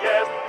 Yes.